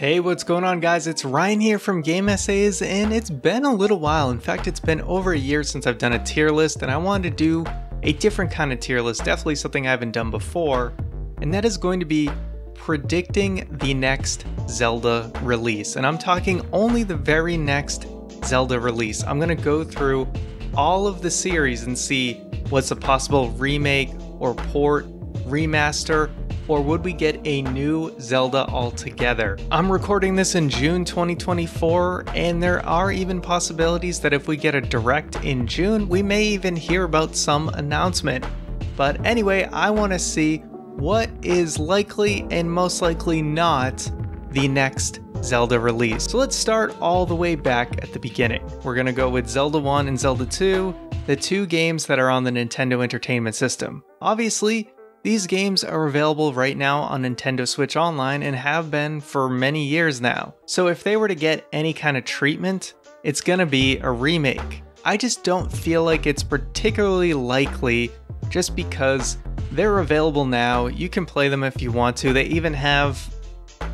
Hey, what's going on guys? It's Ryan here from Game Essays and it's been a little while. In fact, it's been over a year since I've done a tier list and I wanted to do a different kind of tier list, definitely something I haven't done before, and that is going to be predicting the next Zelda release. And I'm talking only the very next Zelda release. I'm going to go through all of the series and see what's a possible remake or port, remaster, or would we get a new Zelda altogether? I'm recording this in June 2024, and there are even possibilities that if we get a direct in June, we may even hear about some announcement. But anyway, I want to see what is likely and most likely not the next Zelda release. So let's start all the way back at the beginning. We're going to go with Zelda 1 and Zelda 2, the two games that are on the Nintendo Entertainment System. Obviously, these games are available right now on Nintendo Switch Online and have been for many years now. So if they were to get any kind of treatment, it's gonna be a remake. I just don't feel like it's particularly likely just because they're available now. You can play them if you want to. They even have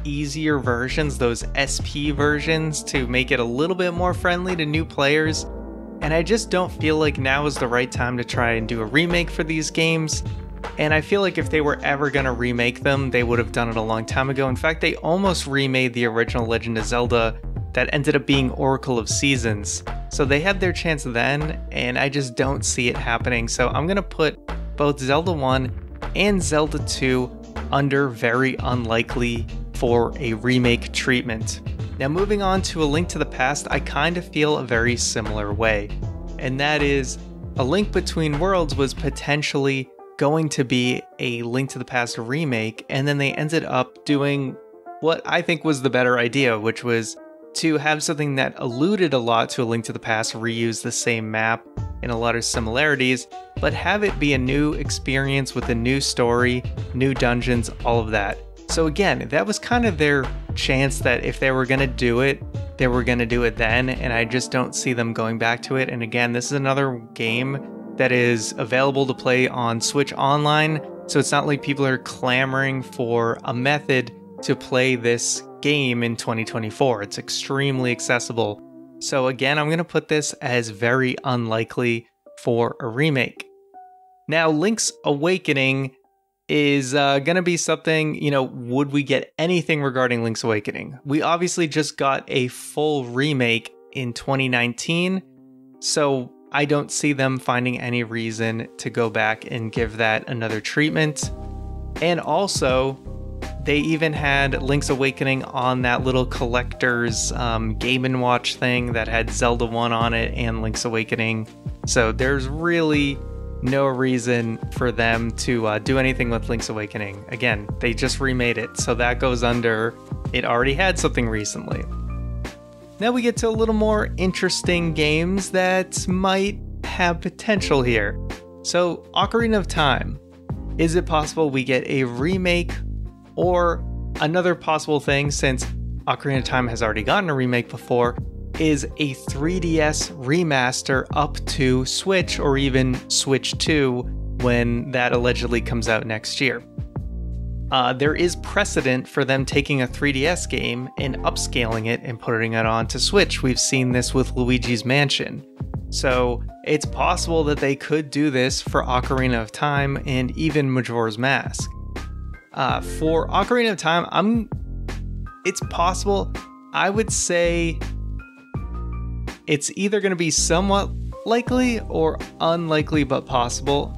easier versions, those SP versions, to make it a little bit more friendly to new players. And I just don't feel like now is the right time to try and do a remake for these games. And I feel like if they were ever going to remake them, they would have done it a long time ago. In fact, they almost remade the original Legend of Zelda that ended up being Oracle of Seasons. So they had their chance then, and I just don't see it happening. So I'm going to put both Zelda 1 and Zelda 2 under very unlikely for a remake treatment. Now, moving on to A Link to the Past, I kind of feel a very similar way. And that is, A Link Between Worlds was potentially going to be a Link to the Past remake, and then they ended up doing what I think was the better idea, which was to have something that alluded a lot to A Link to the Past, reuse the same map and a lot of similarities, but have it be a new experience with a new story, new dungeons, all of that. So again, that was kind of their chance that if they were going to do it, they were going to do it then, and I just don't see them going back to it. And again, this is another game that is available to play on Switch Online. So it's not like people are clamoring for a method to play this game in 2024. It's extremely accessible. So again, I'm going to put this as very unlikely for a remake. Now, Link's Awakening is uh, going to be something, you know, would we get anything regarding Link's Awakening? We obviously just got a full remake in 2019. So I don't see them finding any reason to go back and give that another treatment. And also, they even had Link's Awakening on that little collector's um, Game & Watch thing that had Zelda 1 on it and Link's Awakening. So there's really no reason for them to uh, do anything with Link's Awakening. Again, they just remade it, so that goes under it already had something recently. Now we get to a little more interesting games that might have potential here. So, Ocarina of Time. Is it possible we get a remake or another possible thing since Ocarina of Time has already gotten a remake before is a 3DS remaster up to Switch or even Switch 2 when that allegedly comes out next year uh, there is precedent for them taking a 3DS game and upscaling it and putting it onto Switch. We've seen this with Luigi's Mansion. So it's possible that they could do this for Ocarina of Time and even Majora's Mask. Uh, for Ocarina of Time, I'm. It's possible. I would say it's either going to be somewhat likely or unlikely but possible.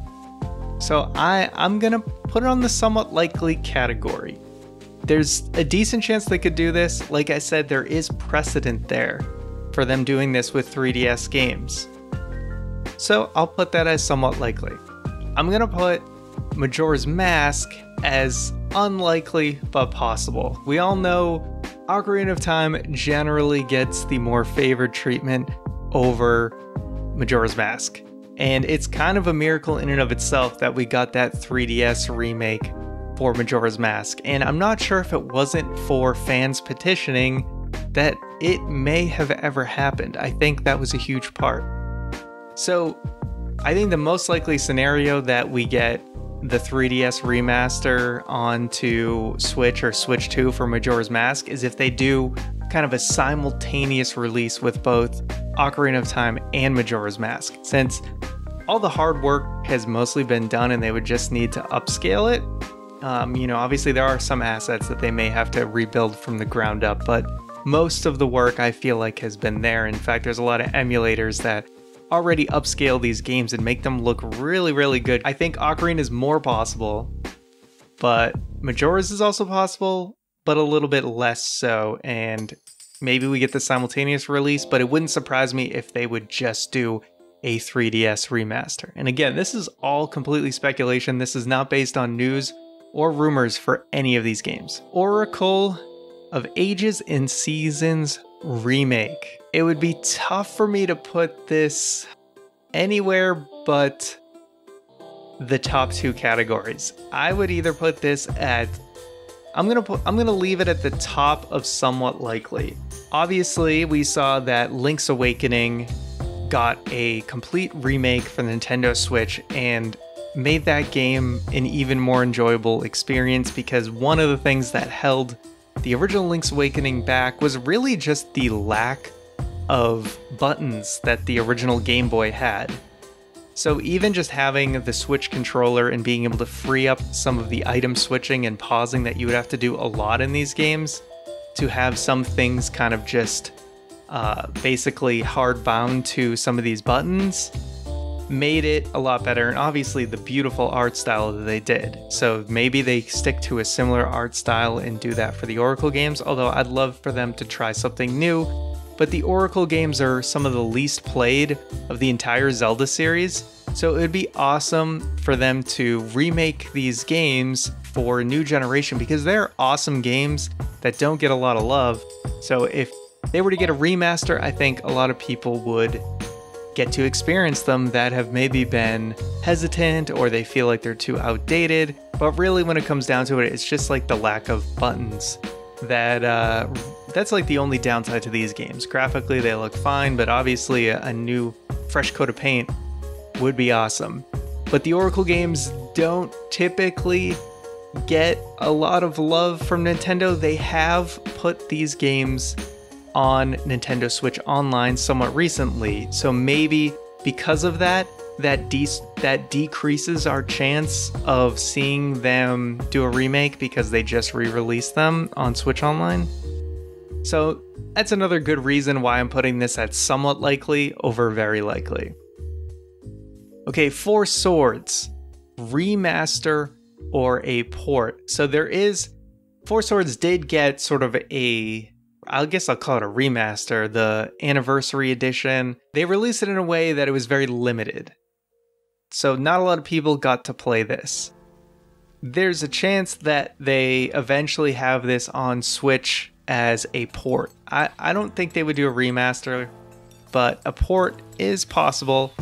So I I'm gonna put it on the somewhat likely category. There's a decent chance they could do this. Like I said, there is precedent there for them doing this with 3DS games. So I'll put that as somewhat likely. I'm gonna put Majora's Mask as unlikely but possible. We all know Ocarina of Time generally gets the more favored treatment over Majora's Mask. And it's kind of a miracle in and of itself that we got that 3DS remake for Majora's Mask. And I'm not sure if it wasn't for fans petitioning that it may have ever happened. I think that was a huge part. So I think the most likely scenario that we get the 3DS remaster onto Switch or Switch 2 for Majora's Mask is if they do kind of a simultaneous release with both Ocarina of Time and Majora's Mask. Since all the hard work has mostly been done and they would just need to upscale it, um, you know, obviously there are some assets that they may have to rebuild from the ground up, but most of the work I feel like has been there. In fact, there's a lot of emulators that already upscale these games and make them look really, really good. I think Ocarina is more possible, but Majora's is also possible, but a little bit less so. And maybe we get the simultaneous release, but it wouldn't surprise me if they would just do a 3DS remaster. And again, this is all completely speculation. This is not based on news or rumors for any of these games. Oracle of Ages and Seasons remake. It would be tough for me to put this anywhere but the top two categories. I would either put this at I'm going to put I'm going to leave it at the top of somewhat likely. Obviously, we saw that Link's Awakening got a complete remake for the Nintendo Switch and made that game an even more enjoyable experience because one of the things that held the original Link's Awakening back was really just the lack of buttons that the original Game Boy had. So even just having the Switch controller and being able to free up some of the item switching and pausing that you would have to do a lot in these games, to have some things kind of just uh, basically hard bound to some of these buttons made it a lot better and obviously the beautiful art style that they did. So maybe they stick to a similar art style and do that for the Oracle games, although I'd love for them to try something new. But the Oracle games are some of the least played of the entire Zelda series, so it would be awesome for them to remake these games for a new generation because they're awesome games that don't get a lot of love. So if they were to get a remaster, I think a lot of people would get to experience them that have maybe been hesitant or they feel like they're too outdated. But really, when it comes down to it, it's just like the lack of buttons that uh, that's like the only downside to these games. Graphically, they look fine, but obviously, a, a new, fresh coat of paint would be awesome. But the Oracle games don't typically get a lot of love from Nintendo. They have put these games on Nintendo Switch Online somewhat recently. So maybe because of that, that de- that decreases our chance of seeing them do a remake because they just re-released them on Switch Online. So that's another good reason why I'm putting this at somewhat likely over very likely. Okay, Four Swords, remaster or a port. So there is Four Swords did get sort of a I guess I'll call it a remaster, the anniversary edition. They released it in a way that it was very limited. So not a lot of people got to play this. There's a chance that they eventually have this on Switch as a port. I, I don't think they would do a remaster, but a port is possible.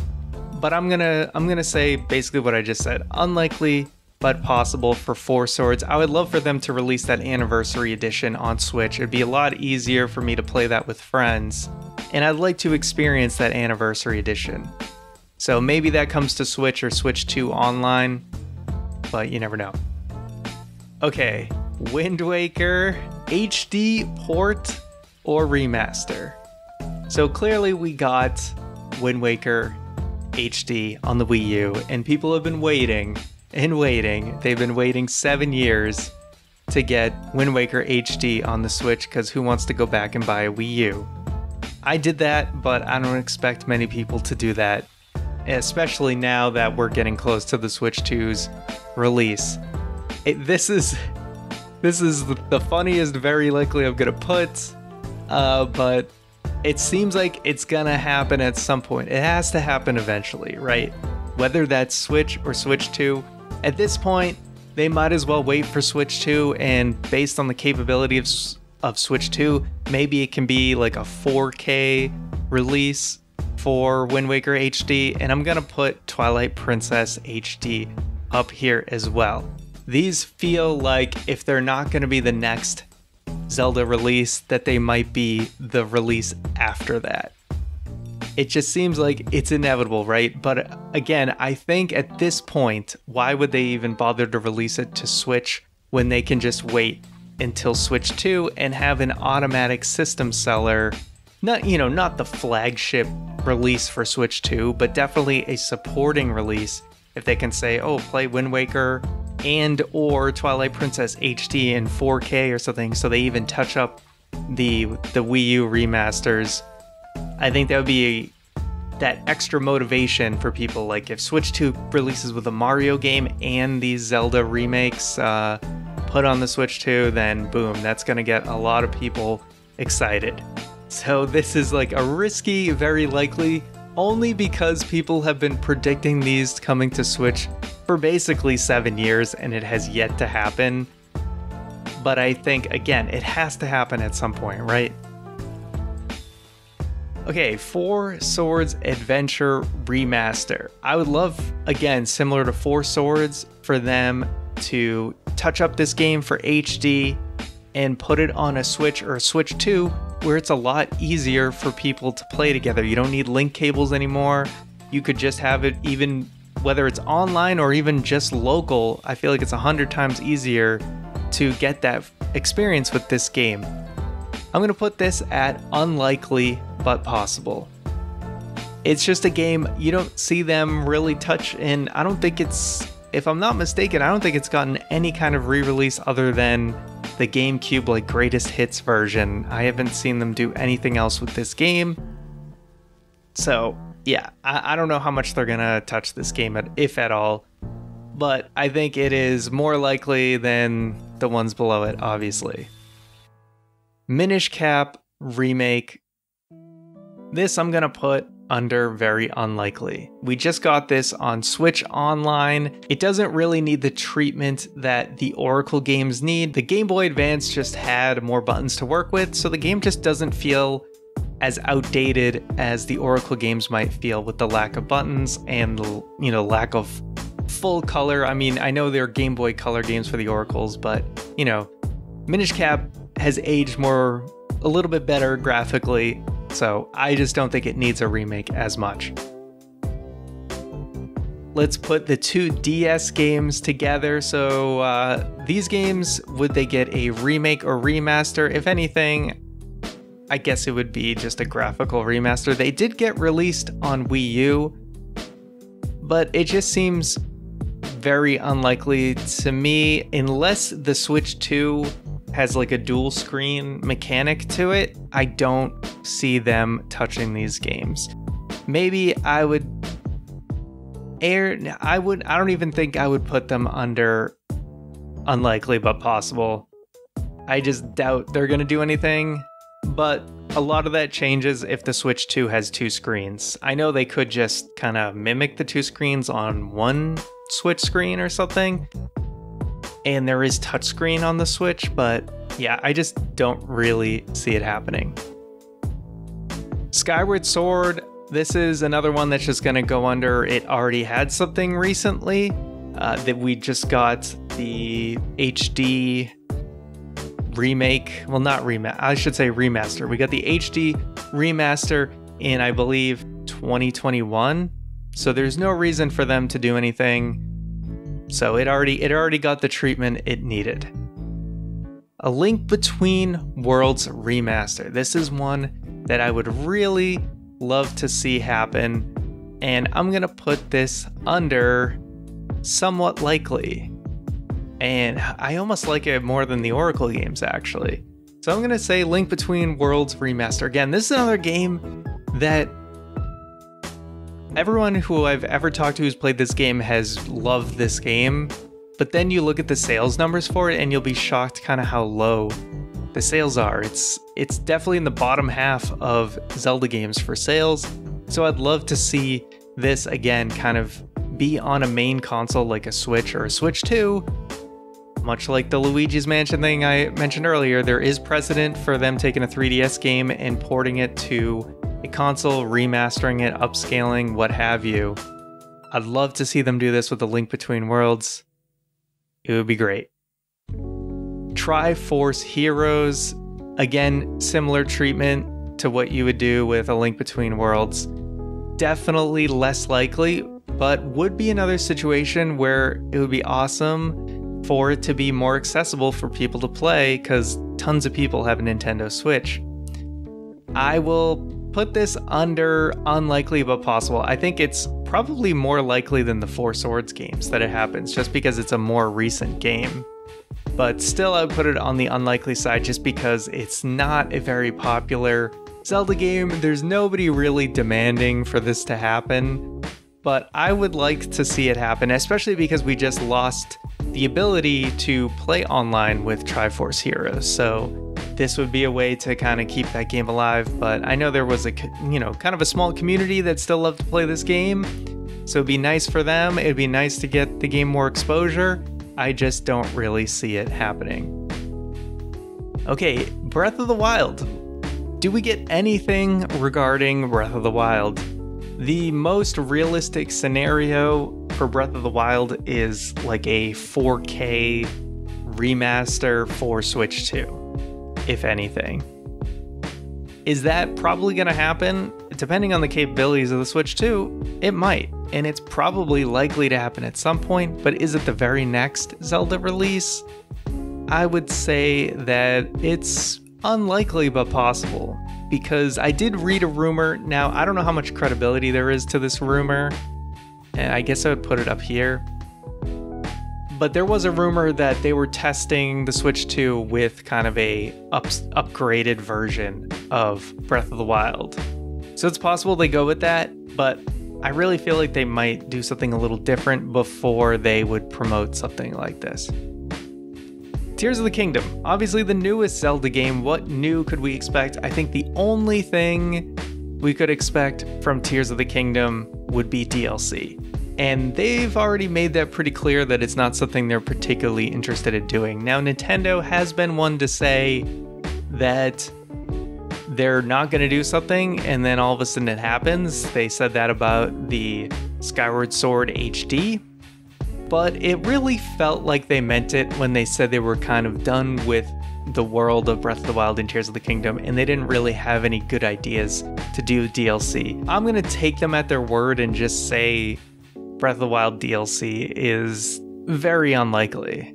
But I'm gonna I'm gonna say basically what I just said. Unlikely but possible for Four Swords. I would love for them to release that anniversary edition on Switch. It'd be a lot easier for me to play that with friends, and I'd like to experience that anniversary edition. So maybe that comes to Switch or Switch 2 online, but you never know. Okay, Wind Waker HD port or remaster. So clearly we got Wind Waker HD on the Wii U, and people have been waiting and waiting. They've been waiting seven years to get Wind Waker HD on the Switch because who wants to go back and buy a Wii U? I did that, but I don't expect many people to do that, especially now that we're getting close to the Switch 2's release. It, this is this is the funniest, very likely I'm gonna put, uh, but it seems like it's gonna happen at some point. It has to happen eventually, right? Whether that's Switch or Switch 2, at this point, they might as well wait for Switch 2, and based on the capability of, of Switch 2, maybe it can be like a 4K release for Wind Waker HD, and I'm gonna put Twilight Princess HD up here as well. These feel like if they're not gonna be the next Zelda release, that they might be the release after that. It just seems like it's inevitable, right? But again, I think at this point, why would they even bother to release it to Switch when they can just wait until Switch 2 and have an automatic system seller? Not, you know, not the flagship release for Switch 2, but definitely a supporting release if they can say, "Oh, play Wind Waker and or Twilight Princess HD in 4K or something," so they even touch up the the Wii U remasters I think that would be that extra motivation for people. Like if Switch 2 releases with a Mario game and these Zelda remakes uh, put on the Switch 2, then boom, that's going to get a lot of people excited. So this is like a risky, very likely, only because people have been predicting these coming to Switch for basically seven years and it has yet to happen. But I think, again, it has to happen at some point, right? Okay, Four Swords Adventure Remaster. I would love, again, similar to Four Swords, for them to touch up this game for HD and put it on a Switch or a Switch 2 where it's a lot easier for people to play together. You don't need link cables anymore. You could just have it even whether it's online or even just local. I feel like it's a hundred times easier to get that experience with this game. I'm going to put this at unlikely but possible. It's just a game you don't see them really touch, and I don't think it's, if I'm not mistaken, I don't think it's gotten any kind of re release other than the GameCube like greatest hits version. I haven't seen them do anything else with this game. So, yeah, I, I don't know how much they're gonna touch this game, at, if at all. But I think it is more likely than the ones below it, obviously. Minish Cap remake. This I'm gonna put under very unlikely. We just got this on Switch Online. It doesn't really need the treatment that the Oracle games need. The Game Boy Advance just had more buttons to work with, so the game just doesn't feel as outdated as the Oracle games might feel with the lack of buttons and you know lack of full color. I mean, I know they're Game Boy Color games for the Oracles, but you know, Minish Cap has aged more, a little bit better graphically, so I just don't think it needs a remake as much. Let's put the two DS games together. So uh, these games, would they get a remake or remaster? If anything, I guess it would be just a graphical remaster. They did get released on Wii U, but it just seems very unlikely to me unless the Switch 2 has like a dual screen mechanic to it, I don't see them touching these games. Maybe I would err I would I don't even think I would put them under unlikely but possible. I just doubt they're going to do anything, but a lot of that changes if the Switch 2 has two screens. I know they could just kind of mimic the two screens on one Switch screen or something, and there is touchscreen on the Switch, but yeah, I just don't really see it happening. Skyward Sword, this is another one that's just going to go under. It already had something recently uh, that we just got the HD remake. Well, not remake, I should say remaster. We got the HD remaster in, I believe, 2021. So there's no reason for them to do anything so it already it already got the treatment it needed. A Link Between Worlds remaster. This is one that I would really love to see happen, and I'm gonna put this under somewhat likely. And I almost like it more than the Oracle games actually. So I'm gonna say Link Between Worlds remaster. Again, this is another game that Everyone who I've ever talked to who's played this game has loved this game, but then you look at the sales numbers for it and you'll be shocked kind of how low the sales are. It's it's definitely in the bottom half of Zelda games for sales. So I'd love to see this again kind of be on a main console like a Switch or a Switch 2. Much like the Luigi's Mansion thing I mentioned earlier, there is precedent for them taking a 3DS game and porting it to console, remastering it, upscaling, what have you. I'd love to see them do this with a Link Between Worlds. It would be great. Tri Force Heroes, again, similar treatment to what you would do with a Link Between Worlds. definitely less likely, but would be another situation where it would be awesome for it to be more accessible for people to play because tons of people have a Nintendo Switch. I will put this under unlikely but possible. I think it's probably more likely than the Four Swords games that it happens, just because it's a more recent game. But still, I would put it on the unlikely side just because it's not a very popular Zelda game. There's nobody really demanding for this to happen. But I would like to see it happen, especially because we just lost the ability to play online with Tri Force Heroes. So this would be a way to kind of keep that game alive. But I know there was a, you know, kind of a small community that still loved to play this game. So it'd be nice for them. It'd be nice to get the game more exposure. I just don't really see it happening. Okay, Breath of the Wild. Do we get anything regarding Breath of the Wild? The most realistic scenario for Breath of the Wild is like a 4K remaster for Switch 2 if anything. Is that probably going to happen? Depending on the capabilities of the Switch 2, it might. And it's probably likely to happen at some point, but is it the very next Zelda release? I would say that it's unlikely but possible because I did read a rumor. Now, I don't know how much credibility there is to this rumor, and I guess I would put it up here but there was a rumor that they were testing the Switch 2 with kind of a up- upgraded version of Breath of the Wild. So it's possible they go with that, but I really feel like they might do something a little different before they would promote something like this. Tears of the Kingdom, obviously the newest Zelda game. What new could we expect? I think the only thing we could expect from Tears of the Kingdom would be DLC. And they've already made that pretty clear that it's not something they're particularly interested in doing. Now, Nintendo has been one to say that they're not going to do something and then all of a sudden it happens. They said that about the Skyward Sword HD, but it really felt like they meant it when they said they were kind of done with the world of Breath of the Wild and Tears of the Kingdom, and they didn't really have any good ideas to do DLC. I'm gonna take them at their word and just say Breath of the Wild DLC is very unlikely.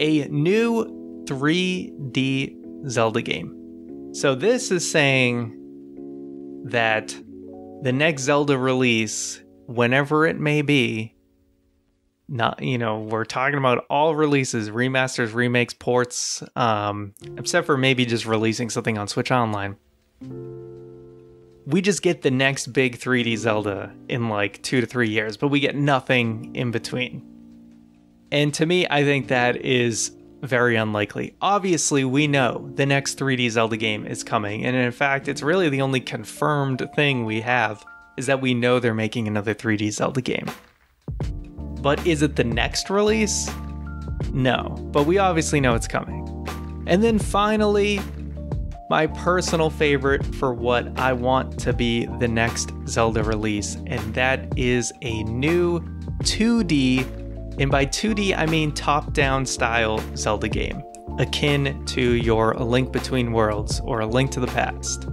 A new 3D Zelda game. So, this is saying that the next Zelda release, whenever it may be, not you know we're talking about all releases remasters remakes ports um except for maybe just releasing something on switch online we just get the next big 3D Zelda in like two to three years, but we get nothing in between. And to me, I think that is very unlikely. Obviously, we know the next 3D Zelda game is coming, and in fact, it's really the only confirmed thing we have is that we know they're making another 3D Zelda game. But is it the next release? No, but we obviously know it's coming. And then finally, my personal favorite for what I want to be the next Zelda release, and that is a new 2D, and by 2D I mean top down style Zelda game, akin to your A Link Between Worlds or A Link to the Past.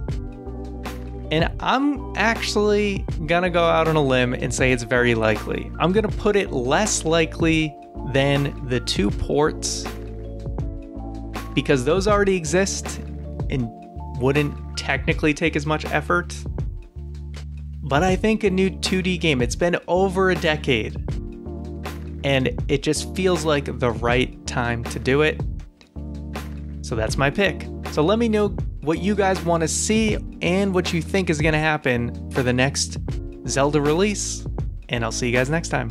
And I'm actually gonna go out on a limb and say it's very likely. I'm gonna put it less likely than the two ports because those already exist and wouldn't technically take as much effort. But I think a new 2D game, it's been over a decade, and it just feels like the right time to do it. So that's my pick. So let me know what you guys want to see and what you think is going to happen for the next Zelda release, and I'll see you guys next time.